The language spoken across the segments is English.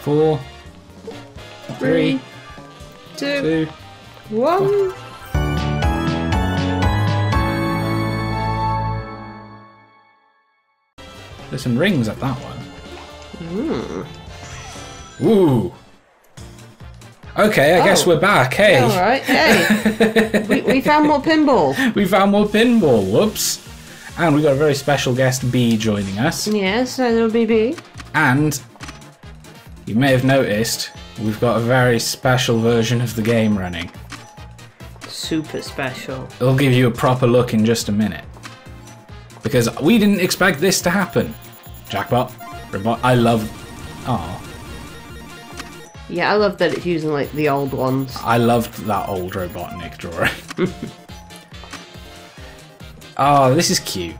four, three, two, two. one. There's some rings at that one. Hmm. Ooh. Okay, I guess Oh. we're back. Hey, All right. Hey, we, we found more pinball. we found more pinball. Whoops. And we got a very special guest, B, joining us. Yes, little BB. And you may have noticed we've got a very special version of the game running. Super special. It'll give you a proper look in just a minute. Because we didn't expect this to happen. Jackpot. Robot. I love. Oh, Yeah, I love that it's using like the old ones. I loved that old Robotnik drawing. oh, ah, this is cute.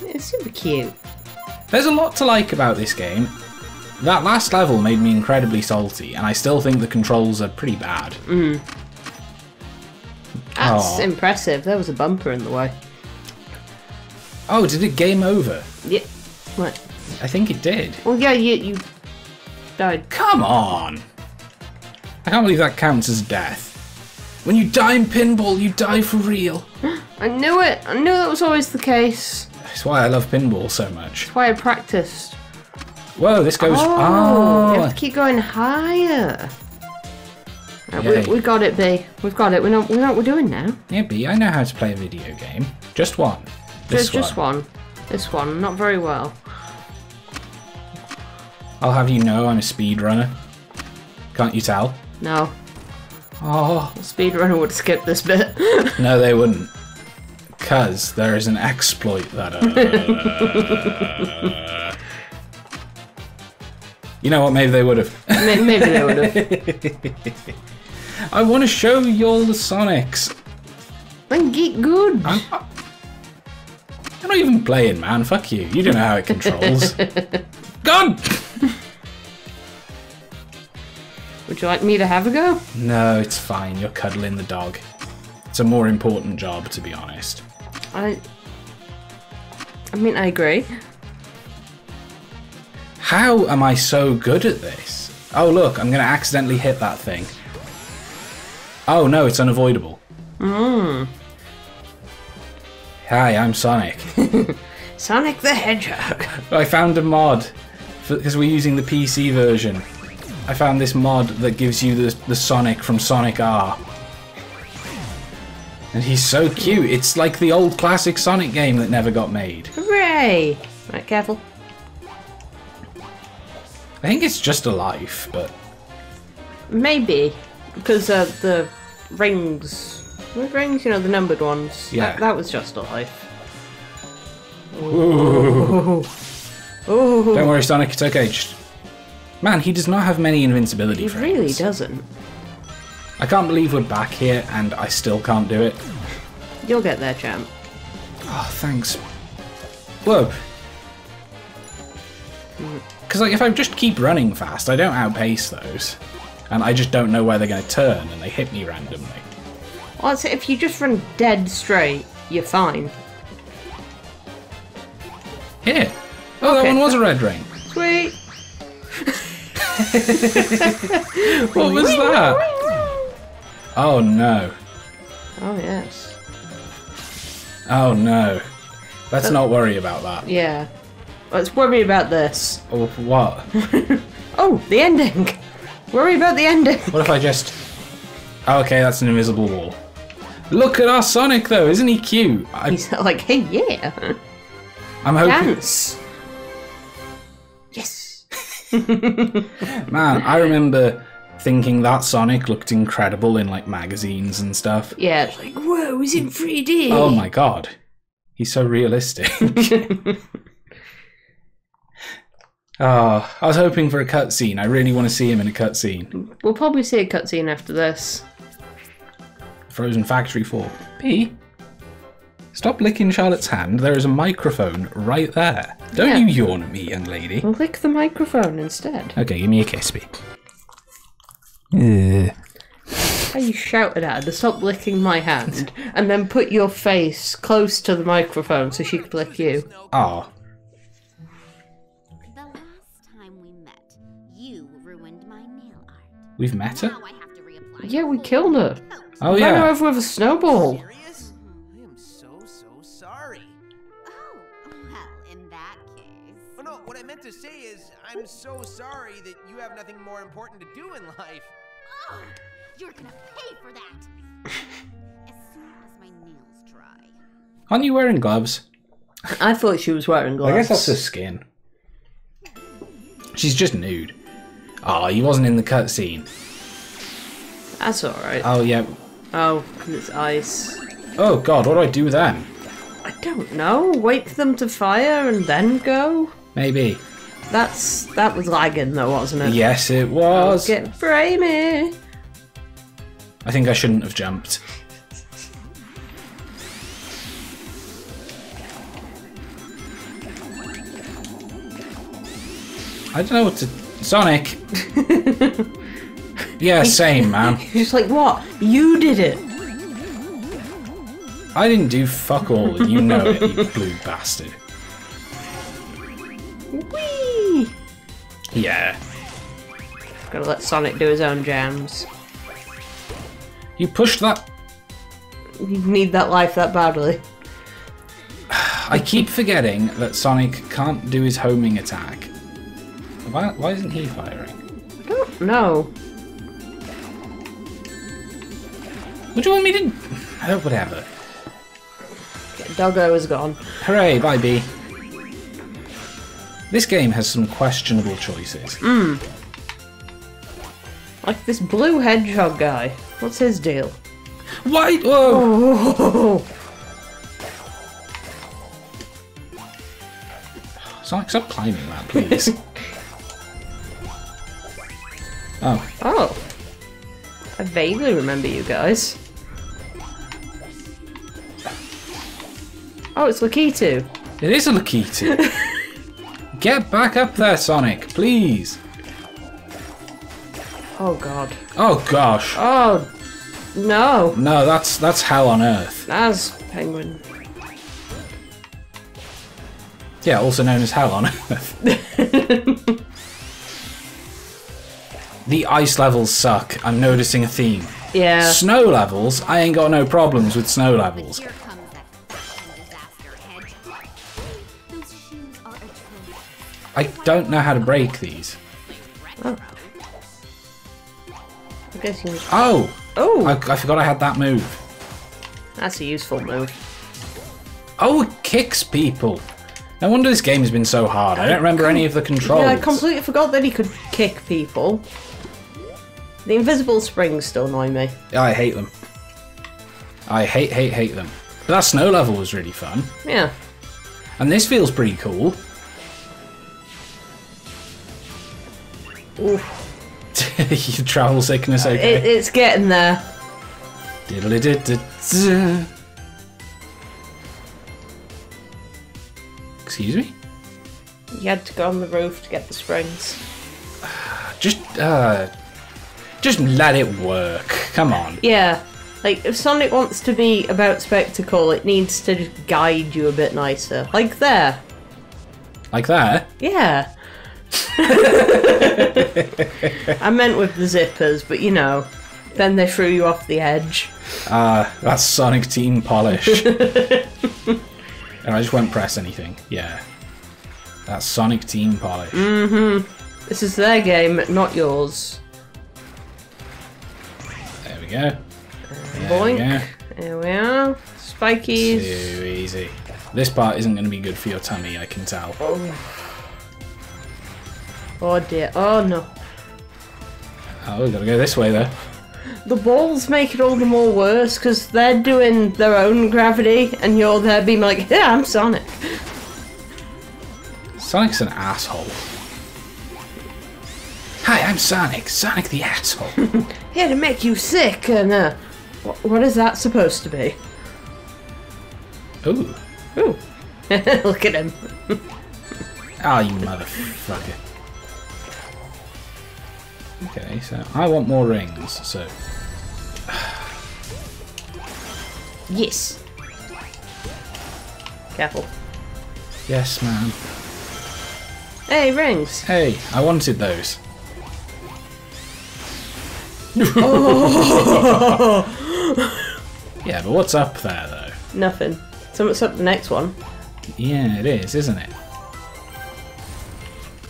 It's super cute. There's a lot to like about this game. That last level made me incredibly salty, and I still think the controls are pretty bad. Mm. That's Aw. impressive. There was a bumper in the way. Oh, did it game over? Yeah. What? I think it did. Well, yeah, you you died. Come on! I can't believe that counts as death. When you die in pinball, you die for real. I knew it. I knew that was always the case. That's why I love pinball so much. That's why I practiced. Whoa, this goes. Oh, Oh, you have to keep going higher. Right, we, we got it, B. We've got it. We know, we know what we're doing now. yeah, B, I know how to play a video game. Just one. This Just, just one. This one, not very well. I'll have you know I'm a speedrunner. Can't you tell? No, Oh, speedrunner would skip this bit. no, they wouldn't. Because there is an exploit that. Uh... you know what? Maybe they would have. Maybe they would have. I want to show you all the Sonics. Then get good. I'm, I'm not even playing, man. Fuck you. You don't know how it controls. Gone! Would you like me to have a go? No, it's fine. You're cuddling the dog. It's a more important job, to be honest. I. I mean, I agree. How am I so good at this? Oh, look, I'm going to accidentally hit that thing. Oh, no, it's unavoidable. Hmm. Hi, I'm Sonic. Sonic the Hedgehog. I found a mod because we're using the PC version. I found this mod that gives you the, the Sonic from Sonic R. And he's so cute. It's like the old classic Sonic game that never got made. Hooray! Right, careful. I think it's just a life, but Maybe. Because uh, the rings. The rings, you know, the numbered ones. Yeah. That, that was just a life. Oh. Oh. don't worry, Sonic, it's okay. Just... Man, he does not have many invincibility He really doesn't. I can't believe we're back here and I still can't do it. You'll get there, champ. Oh, thanks. Whoa. Because like, if I just keep running fast, I don't outpace those. And I just don't know where they're going to turn, and they hit me randomly. Well, so if you just run dead straight, you're fine. Here. Oh, that one was a red ring. Sweet. What was that? Oh no. Oh yes. Oh no. Let's not worry about that. Yeah. Let's worry about this. Oh, what? Oh, the ending. Worry about the ending. What if I just... Oh, okay, that's an invisible wall. Look at our Sonic, though. Isn't he cute? I, He's like, hey, yeah, I'm hoping... dance. Yes. Man, I remember thinking that Sonic looked incredible in, like, magazines and stuff. Yeah, it's like, whoa, he's in 3D. Oh my god. He's so realistic. oh, I was hoping for a cutscene. I really want to see him in a cutscene. We'll probably see a cutscene after this. Frozen Factory 4. P? Stop licking Charlotte's hand. There is a microphone right there. Don't Yeah. you yawn at me, young lady. Click the microphone instead. Okay, give me a kiss, P. Ugh. How you shouted at her to stop licking my hand and then put your face close to the microphone so she could lick you. Oh, We've met her? Now I have to reapply. Yeah, we killed her. Oh, Ran her yeah. over with a snowball. Hmm, I am so, so sorry. Oh, well, in that case. Oh no, what I meant to say is, I'm so sorry that you have nothing more important to do in life. Oh, you're gonna pay for that. as soon as my nails dry. Aren't you wearing gloves? I thought she was wearing gloves. I guess that's her skin. She's just nude. Oh, he wasn't in the cutscene. That's alright. Oh, yeah. Oh, it's ice. Oh, God, what do I do then? I don't know. Wait for them to fire and then go? Maybe. That's that was lagging though, wasn't it? Yes, it was. Get framey. I think I shouldn't have jumped. I don't know what to. Sonic! yeah, same, man. Just like, what? You did it. I didn't do fuck all. You know it, you blue bastard. Whee! Yeah. Gotta let Sonic do his own jams. You pushed that. You need that life that badly. I keep forgetting that Sonic can't do his homing attack. Why, why isn't he firing? I don't know. What do you want me to. Oh, whatever. Doggo is gone. Hooray, bye B. This game has some questionable choices. Hmm. Like this blue hedgehog guy. What's his deal? Why? Whoa! Oh, Sonic, stop climbing that, please. oh, oh. I vaguely remember you guys. Oh, it's Lakitu. it is a Lakitu. Get back up there, Sonic, please. Oh god. Oh gosh. Oh no. No, that's that's hell on earth. That's penguin. Yeah, also known as hell on earth. the ice levels suck. I'm noticing a theme. Yeah. Snow levels, I ain't got no problems with snow levels. Here comes that fucking disaster hedgehog. Those shoes are atrocious. I don't know how to break these. Oh. I guess you. Oh, Oh, I, I forgot I had that move. that's a useful move. Oh, it kicks people. No wonder this game has been so hard. I don't remember any of the controls. Yeah, I completely forgot that he could kick people. The invisible springs still annoy me. I hate them. I hate, hate, hate them. But that snow level was really fun. Yeah. And this feels pretty cool. Oof. Your travel sickness, It, okay? it's getting there. Diddly-did-did-zzz. Excuse me? You had to go on the roof to get the springs. Just, uh, just let it work. Come on. Yeah. Like, if Sonic wants to be about spectacle, it needs to just guide you a bit nicer. Like there. Like that. Yeah. I meant with the zippers, but you know, then they threw you off the edge. Ah, that's Sonic Team Polish. and I just won't press anything. Yeah. That's Sonic Team Polish. Mhm. This is their game, not yours. Go. There Boink. we. There we are. Spikies. Too easy. This part isn't going to be good for your tummy, I can tell. Oh. oh dear. Oh no. Oh, we gotta go this way though. The balls make it all the more worse because they're doing their own gravity and you're there being like, yeah, I'm Sonic. Sonic's an asshole. Hi, I'm Sonic. Sonic the asshole. Here to make you sick and uh, wh- what is that supposed to be? Ooh. Ooh. Look at him. Oh, you motherfucker. Okay, so I want more rings, so. Yes. Careful. Yes, ma'am. Hey, rings. Hey, I wanted those. Yeah, but what's up there though? Nothing. So what's up the next one? Yeah, it is, isn't it?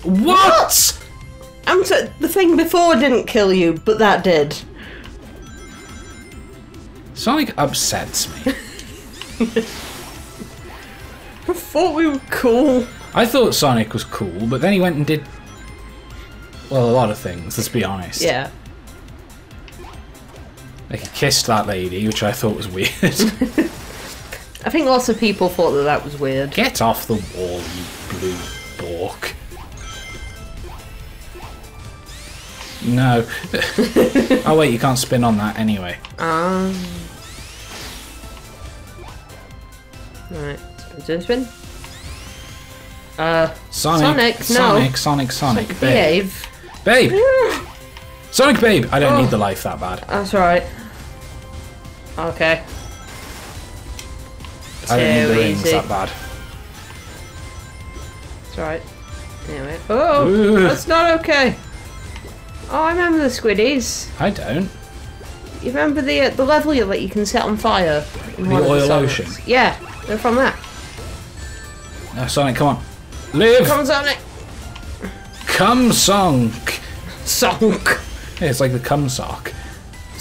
What? I'm so, the thing before didn't kill you, but that did. Sonic upsets me. I thought we were cool. I thought Sonic was cool, but then he went and did well a lot of things. Let's be honest. Yeah. Like he kissed that lady, which I thought was weird. I think lots of people thought that that was weird. Get off the wall, you blue bork. No. oh wait, you can't spin on that anyway. Um. Alright, spin. Uh, Sonic, Sonic, no. Sonic, Sonic, Sonic, babe, behave. babe, Sonic, babe. I don't Oh. need the life that bad. That's right. Okay. I don't need the easy. that bad. That's right. Anyway. Oh, Ugh. that's not okay. Oh, I remember the squiddies. I don't. You remember the uh, the level you- that you can set on fire? in The oil Sonics? ocean? Yeah, they're from that. No, Sonic, come on, live. Come on, Sonic. Come, Sonic. Sunk. Yeah, it's like the cum sock.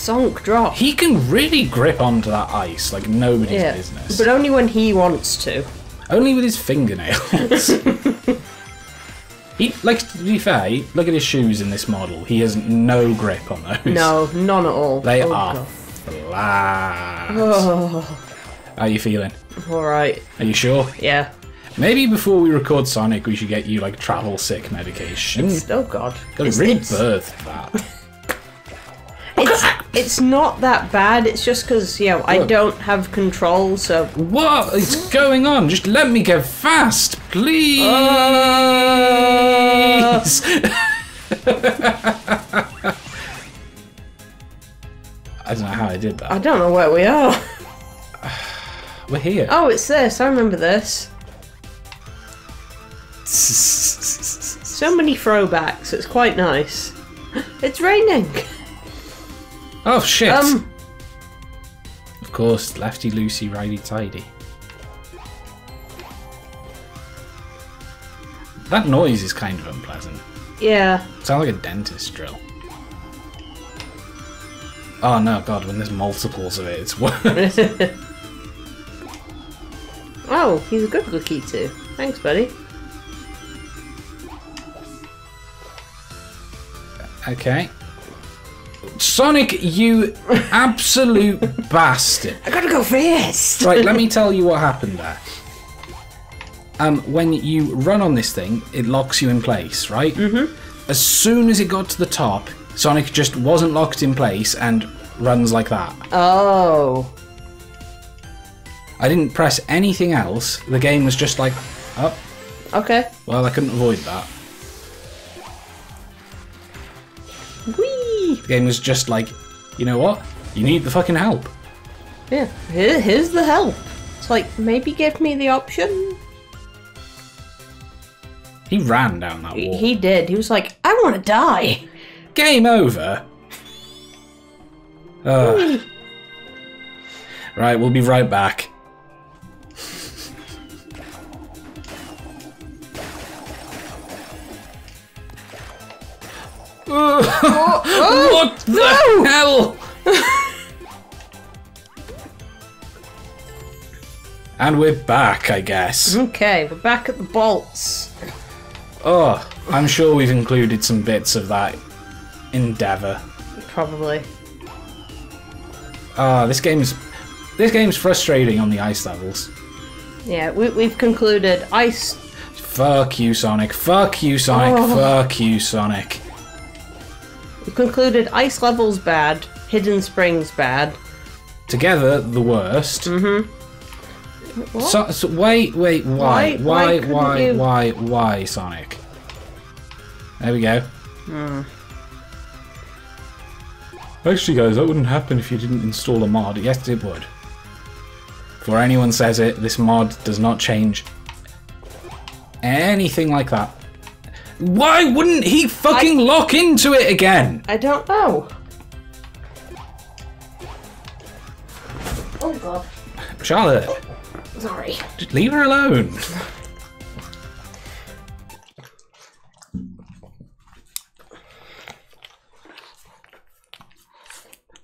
Sunk drop. He can really grip onto that ice like nobody's Yeah, business. but only when he wants to. Only with his fingernails. he, like, to be fair, he- look at his shoes in this model. He has no grip on those. No, none at all. They Oh, are God. flat. Oh, How are you feeling? all right. Are you sure? Yeah. Maybe before we record Sonic, we should get you, like, travel sick medication. Oh God. Got It's, really it's, that. It's, not that bad. It's just because you know I don't have control. So what is going on? Just let me go fast, please. Uh. I don't know how I did that. I don't know where we are. We're here. Oh, it's this. I remember this. So many throwbacks. It's quite nice. It's raining. Oh shit! Um. of course, lefty loosey, righty tidy. That noise is kind of unpleasant. Yeah. Sounds like a dentist drill. Oh no, god! When there's multiples of it, it's worse. oh, he's a good cookie too. Thanks, buddy. okay. Sonic, you absolute bastard! I gotta go first. Right, let me tell you what happened there. Um, when you run on this thing, it locks you in place, right? Mm-hmm. As soon as it got to the top, Sonic just wasn't locked in place and runs like that. Oh. I didn't press anything else. The game was just like, oh, Okay. well, I couldn't avoid that. Whee! The game was just like, you know what? You need the fucking help. Yeah. Here, here's the help. It's like maybe give me the option. He ran down that He, wall. he did. He was like, I want to die. Game over. Right, we'll be right back. What the hell? and we're back, I guess. Okay, we're back at the bolts. Oh, I'm sure we've included some bits of that endeavor. Probably. Ah, this game's this game's frustrating on the ice levels. Yeah, we, we've concluded ice. Fuck you, Sonic. Fuck you, Sonic. Oh. Fuck you, Sonic. We've concluded ice levels bad, hidden springs bad. Together, the worst. Mm-hmm. What? So, so wait, wait, why, Why- why, why why, couldn't why, why, Sonic? There we go. Hmm. Actually, guys, that wouldn't happen if you didn't install a mod. Yes, it would. Before anyone says it, this mod does not change anything like that. Why wouldn't he fucking I... lock into it again? I don't know. Oh god. Charlotte. Sorry. Just leave her alone.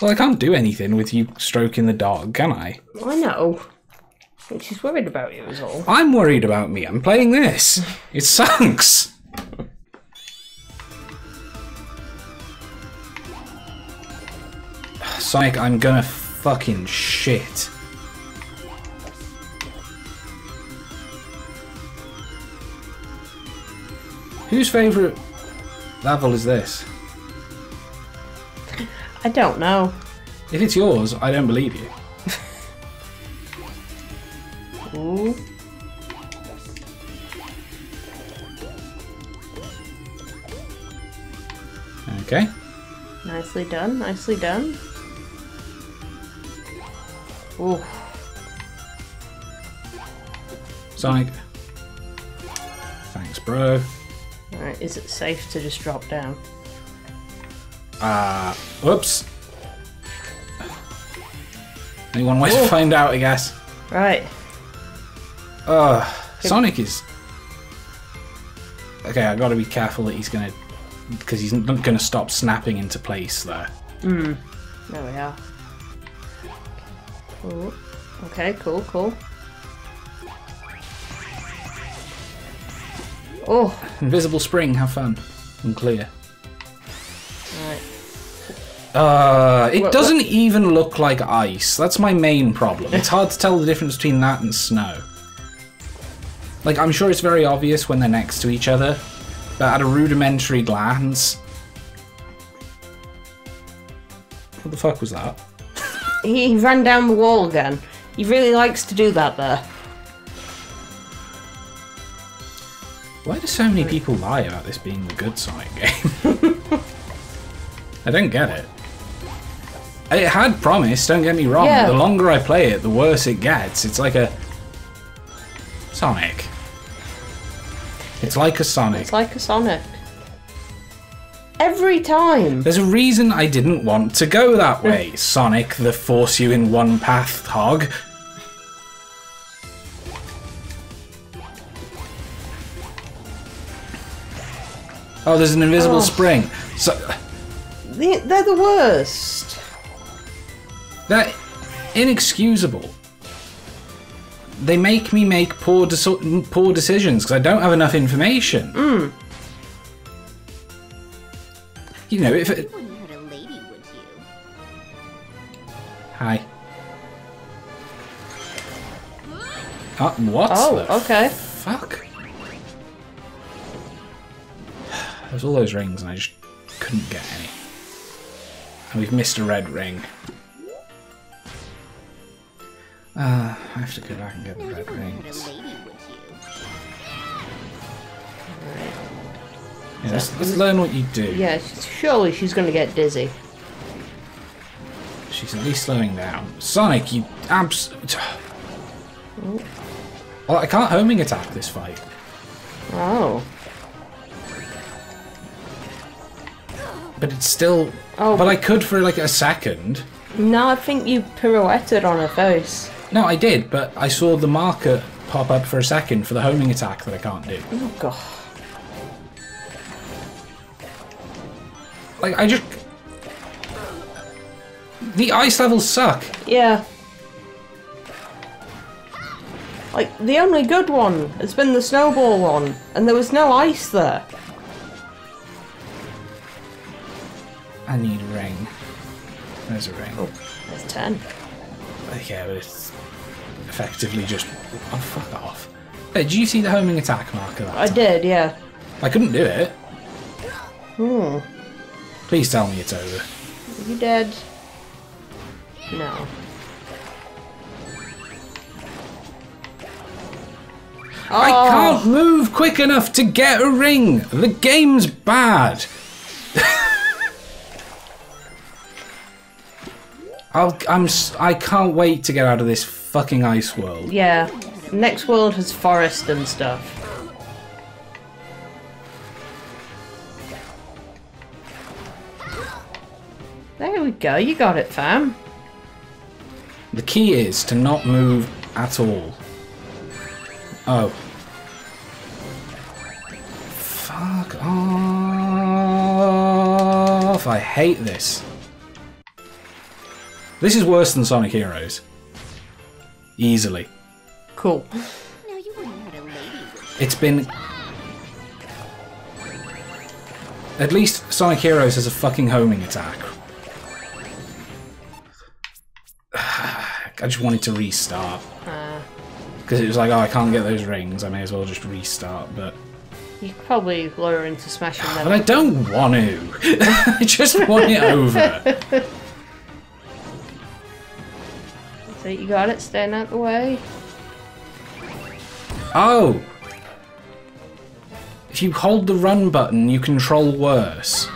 Well, I can't do anything with you stroking the dog, can I? I know. She's worried about you, is all. I'm worried about me. I'm playing this. It sucks. Sonic, I'm gonna fucking shit. Whose favourite level is this? I don't know. If it's yours, I don't believe you. Ooh. Okay. Nicely done, nicely done. Ooh. Sonic. Thanks, bro. Alright, is it safe to just drop down? Uh, whoops. Only one way to find out, I guess. Right. Uh, Sonic is. Okay, I gotta be careful that he's gonna. Because he's not gonna stop snapping into place there. There we are. Cool. Okay, cool, cool. Oh, Invisible spring, have fun. And clear. right. Uh, it What- doesn't even look like ice. That's my main problem. It's hard to tell the difference between that and snow. Like, I'm sure it's very obvious when they're next to each other, but at a rudimentary glance. What the fuck was that? He ran down the wall again. He really likes to do that there. Why do so many people lie about this being the good Sonic game? I don't get it. It had promise, don't get me wrong. Yeah. The longer I play it, the worse it gets. It's like a. Sonic. It's like a Sonic. It's like a Sonic. Every time. There's a reason I didn't want to go that way, Sonic, the force you in one path hog. Oh, there's an invisible Oh. spring. So They- They're the worst. that inexcusable. They make me make poor poor decisions because I don't have enough information. Hmm. You know, if it, Wouldn't hurt a lady, would you? Hi. Uh, what? Oh, the okay. Fuck. There's all those rings and I just couldn't get any. And we've missed a red ring. Uh, I have to go back and get the red Wouldn't hurt a rings. Yeah, let's, let's learn what you do. Yeah, surely she's gonna get dizzy. She's at least slowing down. Sonic, you abs. Well, I can't homing attack this fight. Oh. But it's still. Oh. But I could for like a second. No, I think you pirouetted on her face. No, I did, but I saw the marker pop up for a second for the homing attack that I can't do. Oh god. Like, I just. The ice levels suck. Yeah. Like, the only good one has been the snowball one, and there was no ice there. I need a ring. There's a ring. Oh, there's 10. Yeah, but it's effectively just. Oh, fuck off. Hey, did you see the homing attack marker I time? did, yeah. I couldn't do it. Hmm. Please tell me it's over. Are you dead? No. I Oh. can't move quick enough to get a ring. The game's bad. I'll, I'm. s- I can't wait to get out of this fucking ice world. Yeah. Next world has forest and stuff. Go, you got it, fam. The key is to not move at all. Oh. Fuck off. I hate this. This is worse than Sonic Heroes. Easily. Cool. Now you wouldn't let a lady. It's been. At least Sonic Heroes has a fucking homing attack. I just wanted to restart. Uh, Because it was like, oh, I can't get those rings, I may as well just restart, but. you could probably lure into smashing But. I don't want to. I just want it over. So you got it, staying out the way. Oh! If you hold the run button, you control worse.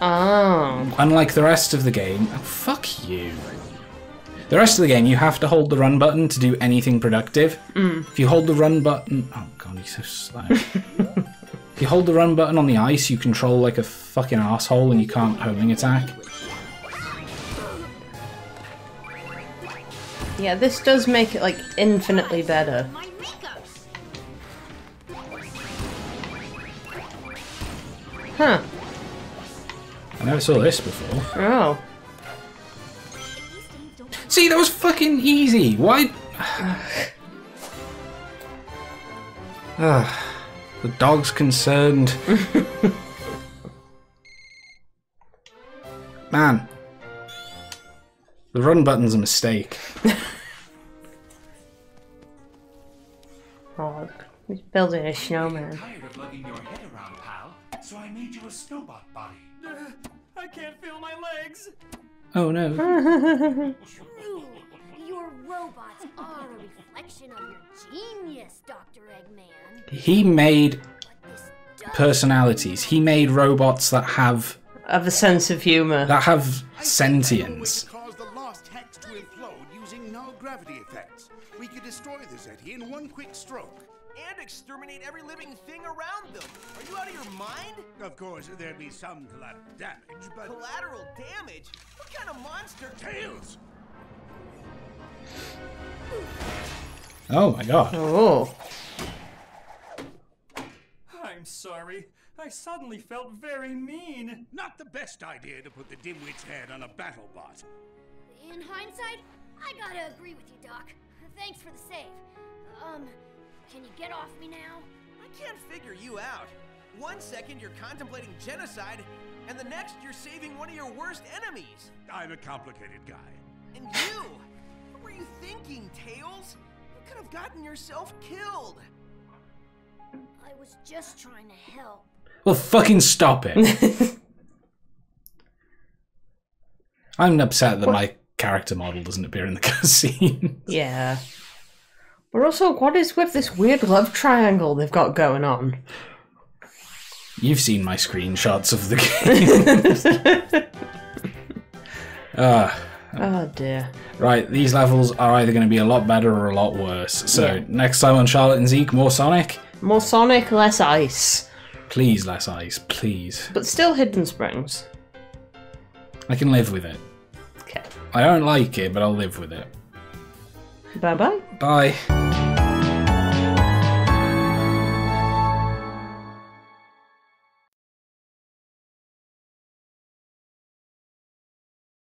Oh. Unlike the rest of the game. Oh, fuck you. The rest of the game, you have to hold the run button to do anything productive. Mm. If you hold the run button. Oh, god, he's so slow. if you hold the run button on the ice, you control like a fucking asshole and you can't homing attack. Yeah, this does make it like infinitely better. Huh. I never saw this before. Oh. These things don't See, that was fucking easy. Why? Ah, the dog's concerned. Man, the run button's a mistake. Oh. He's building a snowman. tired of lugging your head around, pal, so I made you a snowbot body. I can't feel my legs. Oh no. True. Your robots are a reflection of your genius, Dr. Eggman. He made But this does personalities. He made robots that have Have a sense of humor. that have sentience. Cause the lost hex to implode using null gravity effects. We could destroy the Zeti in one quick stroke. And exterminate every living thing around them. Are you out of your mind? Of course, there'd be some collateral damage, but Collateral damage? What kind of monster? tails. Oh my god. Oh. I'm sorry. I suddenly felt very mean. Not the best idea to put the dimwit's head on a battle bot. In hindsight, I gotta agree with you, Doc. Thanks for the save. Um, can you get off me now? I can't figure you out. One second you're contemplating genocide, and the next you're saving one of your worst enemies. I'm a complicated guy. And you? What were you thinking, Tails? You could have gotten yourself killed. I was just trying to help. Well, fucking stop it. I'm upset that my character model doesn't appear in the cutscene. Yeah. But also, what is with this weird love triangle they've got going on? You've seen my screenshots of the game. Ah, Oh um, dear. right, these levels are either going to be a lot better or a lot worse. So, Yeah. next time on Charlotte and Zeke, more Sonic. More Sonic, less ice. Please, less ice, please. But still Hidden Springs. I can live with it. Okay. I don't like it, but I'll live with it. Bye bye. Bye.